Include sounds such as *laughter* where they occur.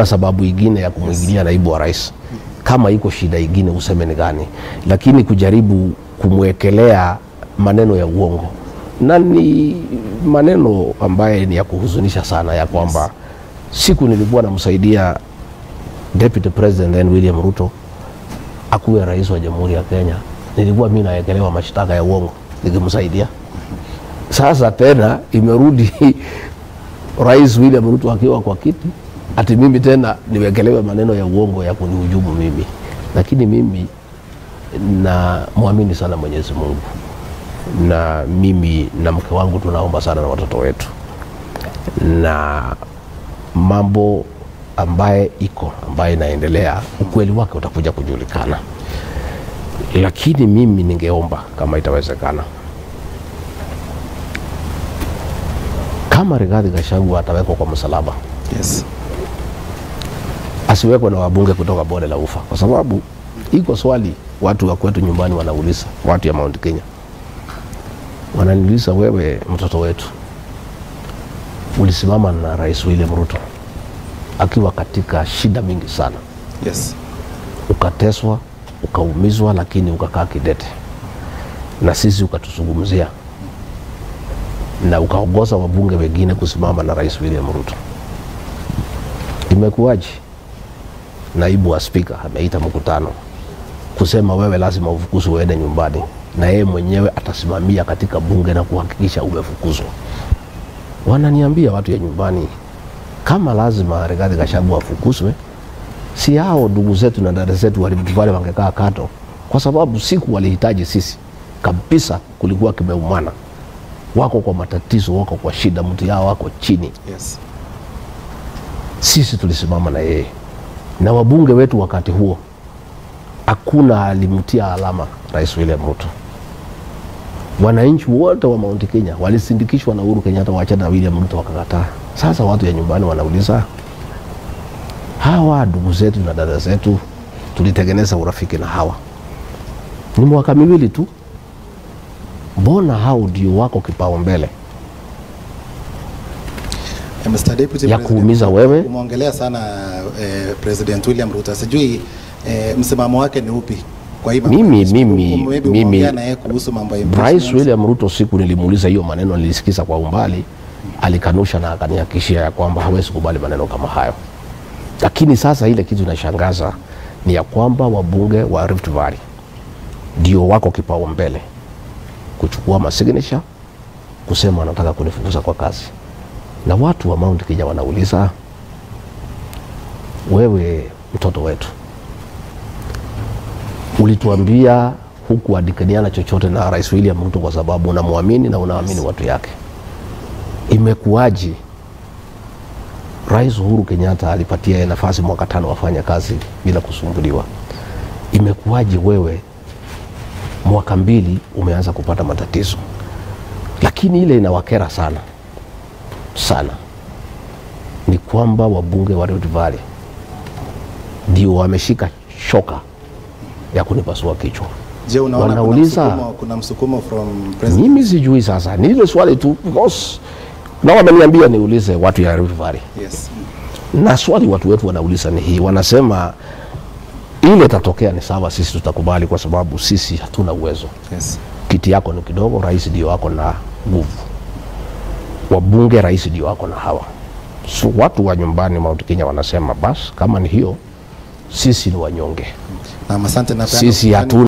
na sababu ingine ya kumwingilia naibu wa rais. Kama iko shida ingine useme ni gani, lakini kujaribu kumwekelea maneno ya uongo. Na ni maneno ambaye ni ya kuhuzunisha sana, ya kwamba siku nilikuwa namsaidia Deputy President then William Ruto akuwe rais wa Jamhuri ya Kenya, nilikuwa mimi naekelewa mashtaka ya uongo nikimsaidia. Sasa tena imerudi *laughs* Rais William Ruto akiwa kwa kiti, ati mimi tena niwekelewe maneno ya uongo ya kunihujumu mimi. Lakini mimi na mwamini sana Mwenyezi Mungu, na mimi na mke wangu tunaomba sana na watoto wetu, na mambo ambaye iko ambaye inaendelea, ukweli wake utakuja kujulikana. Lakini mimi ningeomba kama itawezekana kama Rigathi Gachagua atawekwa kwa msalaba, Yes. Asiwekwe na wabunge kutoka bonde la Ufa, kwa sababu iko swali watu wa kwetu nyumbani wanauliza, watu ya Mount Kenya. Wananiuliza, wewe mtoto wetu ulisimama na Rais William Ruto akiwa katika shida mingi sana, Yes. ukateswa, ukaumizwa, lakini ukakaa kidete. Na sisi ukatuzungumzia. Na ukaongoza wabunge wengine kusimama na Rais William Ruto. Imekuwaje naibu wa spika ameita mkutano kusema wewe lazima ufukuzwe uende nyumbani, na yeye mwenyewe atasimamia katika bunge na kuhakikisha umefukuzwa. Wananiambia watu ya nyumbani, kama lazima Rigathi Gachagua afukuzwe, si hao ndugu zetu na dada zetu wale wangekaa kato, kwa sababu siku walihitaji sisi kabisa, kulikuwa kimeumana wako kwa matatizo, wako kwa shida, mtu yao wako chini. Yes. Sisi tulisimama na yeye na wabunge wetu wakati huo, hakuna alimtia alama Rais William Ruto. Wananchi wote wa Mount Kenya walisindikishwa na Uhuru Kenyatta waachana na William Ruto, wakakataa. Sasa watu ya nyumbani wanauliza, hawa ndugu zetu na dada zetu tulitengeneza urafiki na hawa, ni mwaka miwili tu mbona hao ndio wako kipaumbele. Deputy ya kuumiza wewe? Umeongelea sana eh, President William Ruto. Sijui eh, msimamo wake ni upi kwa hii? Mimi- mimi- mimi- kuhusu mambo ya Rais. William Ruto, siku nilimuuliza hiyo maneno, nilisikiza kwa umbali, alikanusha na akanihakikishia ya kwamba hawezi kubali maneno kama hayo. Lakini sasa ile kitu inashangaza ni ya kwamba wabunge wa Rift Valley ndio wako kipaumbele kuchukua masignature kusema wanataka kunifukuza kwa kazi, na watu wa Mount Kenya wanauliza, wewe mtoto wetu ulituambia huku adikaniana chochote na Rais William Ruto kwa sababu unamwamini na unaamini watu yake. Imekuwaji Rais Uhuru Kenyatta alipatia yeye nafasi mwaka tano wafanya kazi bila kusumbuliwa. Imekuwaji wewe mwaka mbili umeanza kupata matatizo? Lakini ile inawakera sana sana ni kwamba wabunge wa Rift Valley ndio wameshika shoka ya kunipasua kichwa. Je, unaona kuna wanauliza- msukumo, kuna msukumo from President? Mimi sijui sasa, ni ile swali tu because na wameniambia niulize watu ya Rift Valley, Yes. na swali watu wetu wanauliza ni hii, wanasema ile tatokea ni sawa, sisi tutakubali kwa sababu sisi hatuna uwezo. Yes. Kiti yako ni kidogo, rais ndio wako na nguvu, wabunge rais ndio wako na hawa. So watu wa nyumbani Mount Kenya wanasema basi, kama ni hiyo, sisi ni wanyonge, Na asante na sisi hatuna